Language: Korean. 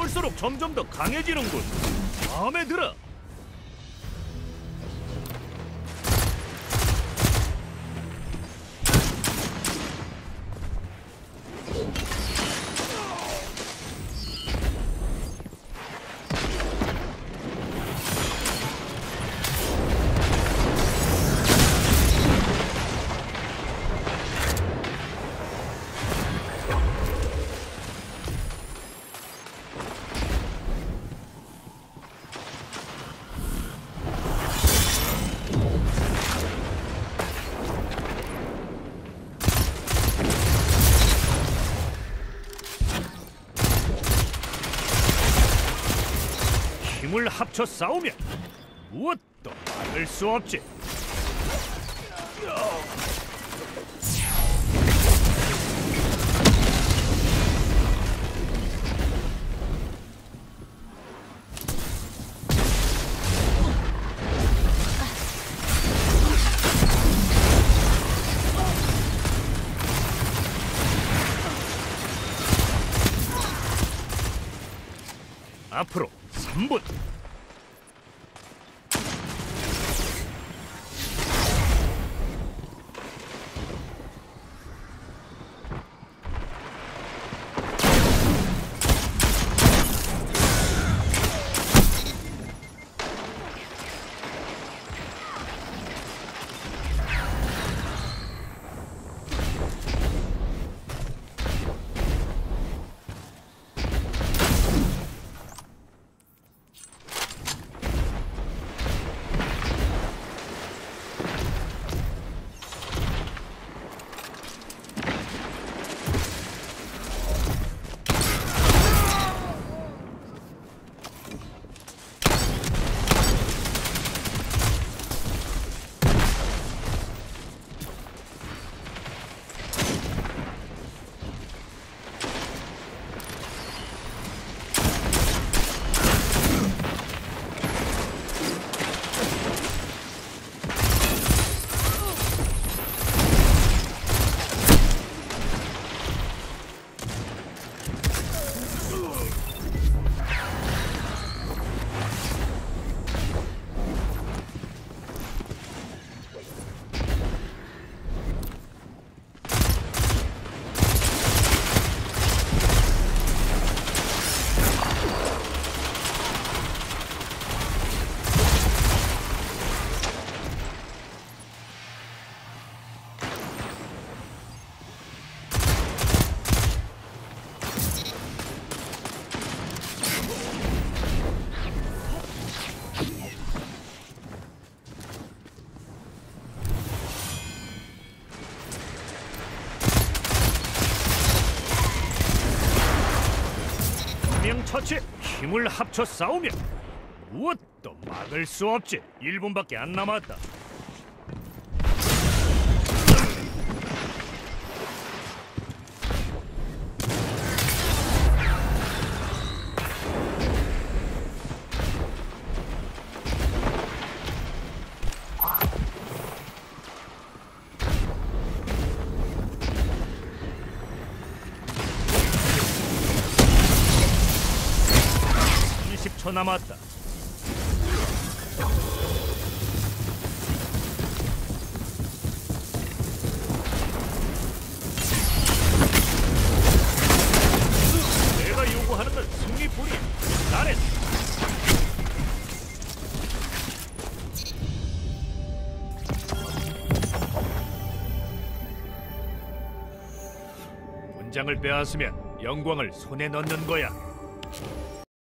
갈수록 점점 더 강해지는군. 마음에 들어. 힘을 합쳐 싸우면 무엇도 막을 수 없지. 앞으로 3분. 처치 힘을 합쳐 싸우면 무엇도 막을 수 없지. 1분밖에 안 남았다. 초 남았다. 내가 요구하는 건 승리뿐이야. 잘했어. 문장을 빼앗으면 영광을 손에 넣는 거야.